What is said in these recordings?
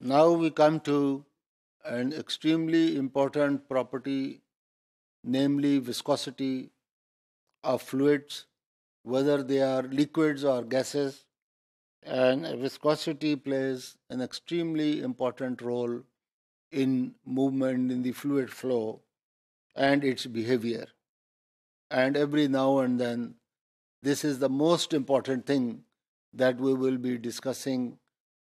Now we come to an extremely important property, namely viscosity of fluids, whether they are liquids or gases. And viscosity plays an extremely important role in movement in the fluid flow and its behavior. And every now and then, this is the most important thing that we will be discussing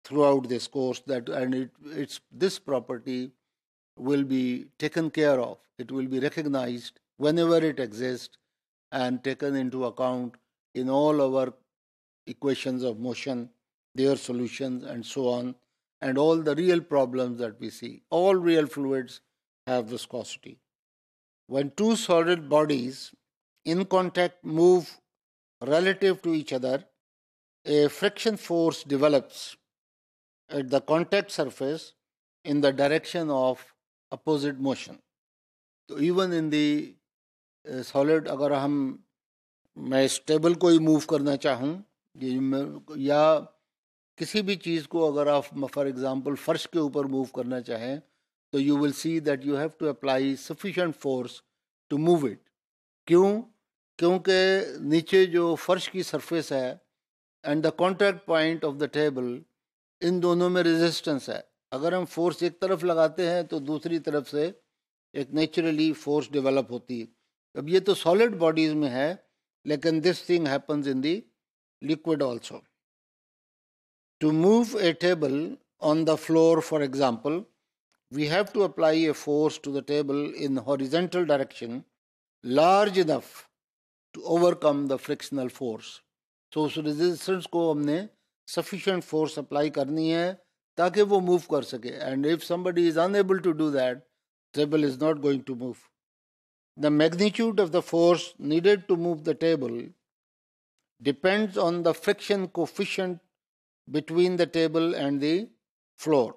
throughout this course that and it, it's this property will be taken care of. It will be recognized whenever it exists and taken into account in all our equations of motion their solutions and so on and all the real problems that we see. All real fluids have viscosity. When two solid bodies in contact move relative to each other a friction force develops at the contact surface in the direction of opposite motion. तो even in the solid अगर हम, मैं stable को ही move करना चाहूँ, या किसी भी चीज़ को अगर आप फॉर एग्जांपल फर्श के ऊपर मूव करना चाहें तो you will see that you have to apply sufficient force to move it क्यों क्योंकि नीचे जो फर्श की सरफेस है and the contact point of the table इन दोनों में रेजिस्टेंस है। अगर हम फोर्स एक तरफ़ लगाते हैं तो दूसरी तरफ़ से एक नेचुरली फोर्स डेवलप होती है। अब ये तो सॉलिड बॉडीज में है, लेकिन this thing happens in the liquid also to move a table on the floor for example we have to apply a force to the table in horizontal direction large enough to overcome the frictional force. So, उस resistance को हमने sufficient force apply करनी है ताकि वो move कर सके। And if somebody is unable to do that table is not going to move the magnitude of the force needed to move the table depends on the friction coefficient between the table and the floor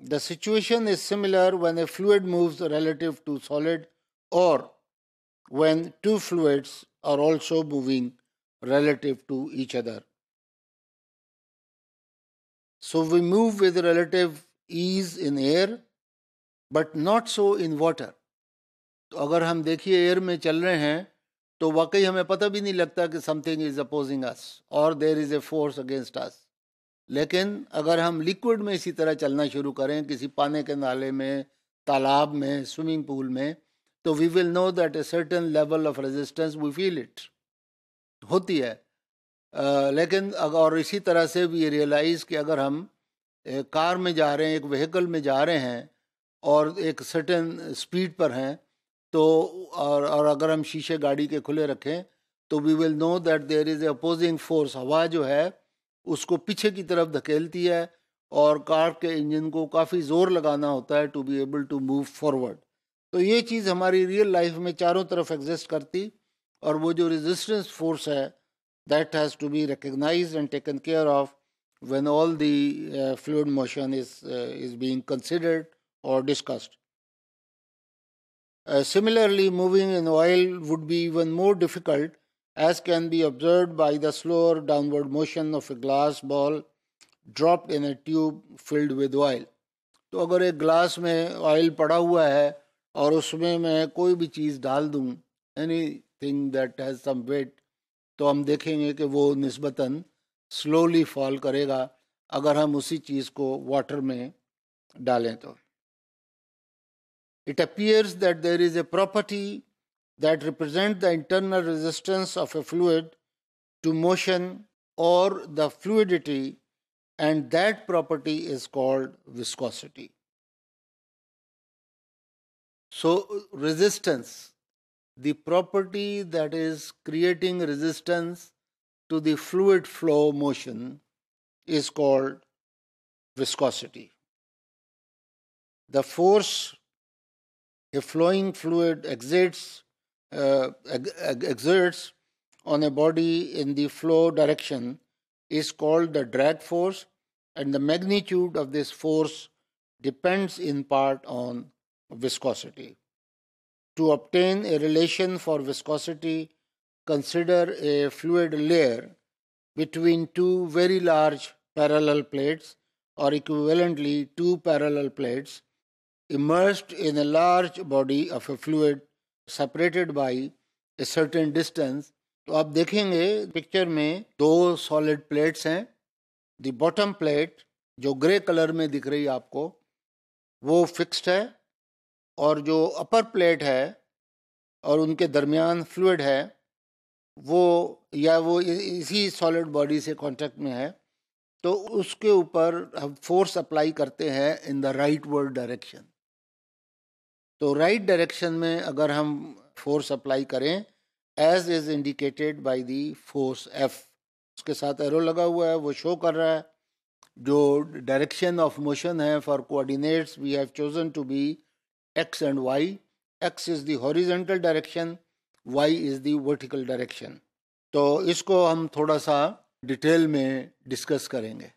the situation is similar when a fluid moves relative to solid और when two fluids are also moving relative to each other so we move with relative ease in air, but not so in water. तो अगर हम देखिए air में चल रहे हैं तो वाकई हमें पता भी नहीं लगता कि समथिंग इज़ अपोजिंग अस और there is a force against us लेकिन अगर हम लिक्विड में इसी तरह चलना शुरू करें किसी पानी के नाले में तालाब में स्विमिंग पूल में तो we will know that a certain level of resistance we feel it होती है लेकिन और इसी तरह से भी ये रियलाइज़ कि अगर हम एक कार में जा रहे हैं, एक व्हीकल में जा रहे हैं, और एक सर्टेन स्पीड पर हैं तो और और अगर हम शीशे गाड़ी के खुले रखें तो we will know that there is a opposing force हवा जो है, उसको पीछे की तरफ़ धकेलती है, और कार के इंजन को काफ़ी ज़ोर लगाना होता है to be able to move forward तो ये चीज़ हमारी रियल लाइफ में चारों तरफ़ एग्जिस्ट करती, और वो जो रेजिस्टेंस फोर्स है that has to be recognized and taken care of when all the uh, fluid motion is, uh, is being considered or discussed. Uh, similarly, moving in oil would be even more difficult as can be observed by the slower downward motion of a glass ball dropped in a tube filled with oil. तो अगर एक glass में oil पड़ा हुआ है और उसमें मैं कोई भी चीज़ डाल दूँ anything that has some weight तो हम देखेंगे कि वो नस्बता स्लोली फॉल करेगा, अगर हम उसी चीज़ को वाटर में डालें तो। It appears that there is a property that represent the internal resistance of a fluid to motion और the fluidity and that property is called viscosity so resistance the property that is creating resistance to the fluid flow motion is called viscosity. The force a flowing fluid exerts, uh, exerts on a body in the flow direction is called the drag force, and the magnitude of this force depends in part on viscosity. To obtain a relation for viscosity, consider a fluid layer between two very large parallel plates or equivalently two parallel plates immersed in a large body of a fluid separated by a certain distance तो आप देखेंगे picture में दो solid plates हैं the bottom plate जो grey colour में दिख रही है आपको वो फिक्स्ड है और जो अपर प्लेट है और उनके दरमियान फ्लूड है, वो या वो इसी सॉलिड बॉडी से कांटेक्ट में है तो उसके ऊपर हम फोर्स अप्लाई करते हैं in the right word direction तो राइट right डायरेक्शन में अगर हम फोर्स अप्लाई करें as is indicated by the force F उसके साथ एरो लगा हुआ है, वो शो कर रहा है, जो डायरेक्शन ऑफ़ मोशन है for coordinates we have chosen to be X and Y X is the horizontal direction Y is the vertical direction तो इसको हम थोड़ा सा डिटेल में डिस्कस करेंगे।